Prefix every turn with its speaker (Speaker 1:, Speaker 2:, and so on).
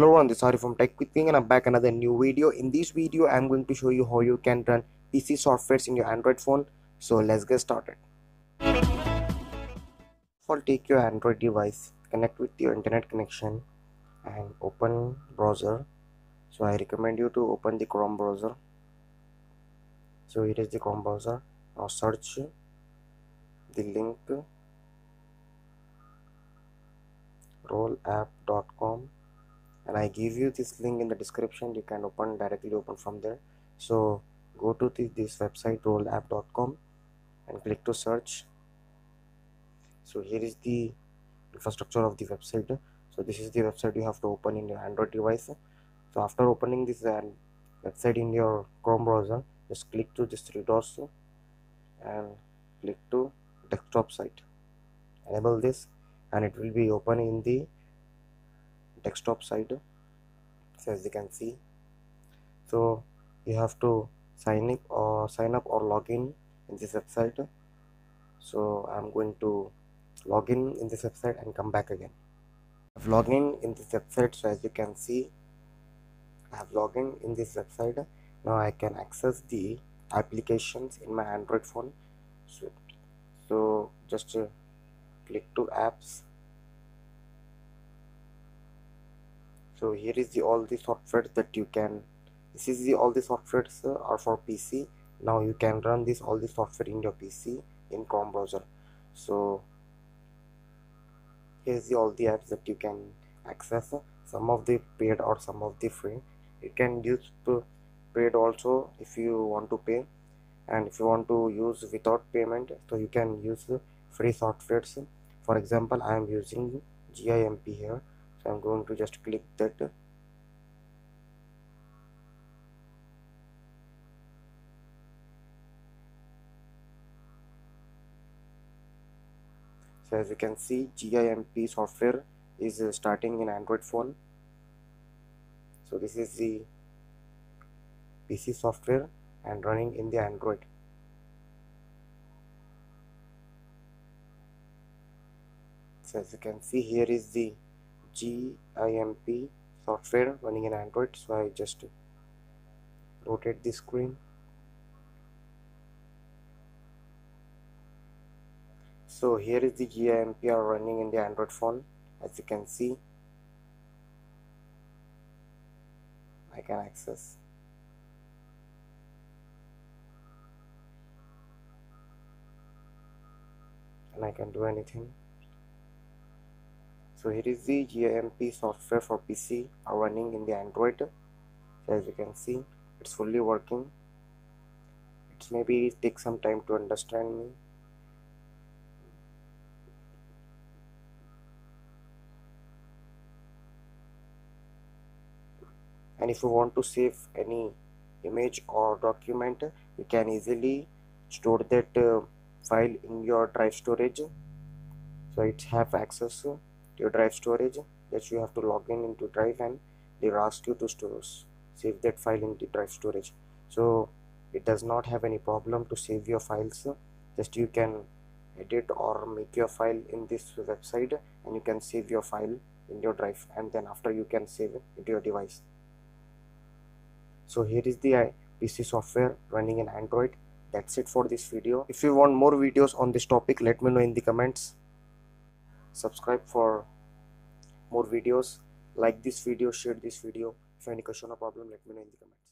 Speaker 1: hello everyone this is Hari from Tech with King and i'm back another new video. In this video i'm going to show you how you can run pc softwares in your android phone. So let's get started. First take your android device connect with your internet connection and open browser. So i recommend you to open the chrome browser. So it is the chrome browser. Now search the link. Rollapp.com and I give you this link in the description. You can open directly open from there. So go to the, this website rollapp.com and click to search. So here is the infrastructure of the website. So this is the website you have to open in your android device. So after opening this uh, website in your chrome browser just click to this three dots and click to desktop site. Enable this and it will be open in the desktop side so as you can see. So you have to sign up or sign up or log in in this website. So i'm going to log in in this website and come back again. I've logged in in this website so as you can see i have logged in in this website. Now i can access the applications in my android phone. So, so just uh, click to apps so here is the all the software that you can this is the all the softwares uh, are for pc now you can run this all the software in your pc in chrome browser. So here's the all the apps that you can access. Some of the paid or some of the free. You can use paid also if you want to pay. And if you want to use without payment so you can use free softwares. For example i am using gimp here so i'm going to just click that. So as you can see gimp software is uh, starting in android phone. So this is the pc software and running in the android. So as you can see here is the GIMP software running in Android so I just rotate the screen. So here is the GIMP running in the Android phone as you can see. I can access. And I can do anything so here is the GIMP software for PC running in the Android. So as you can see it's fully working. It's maybe take some time to understand me. And if you want to save any image or document you can easily store that uh, file in your drive storage. So it have access your drive storage that you have to log in into drive and they ask you to store save that file in the drive storage. So it does not have any problem to save your files. Just you can edit or make your file in this website and you can save your file in your drive and then after you can save it into your device. So here is the uh, PC software running in Android. That's it for this video. If you want more videos on this topic let me know in the comments subscribe for more videos. Like this video share this video. If any question or problem let me know in the comments